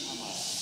Hamas.